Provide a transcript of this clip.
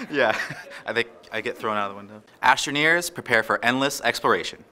yeah, I think I get thrown out of the window. Astroneers, prepare for endless exploration.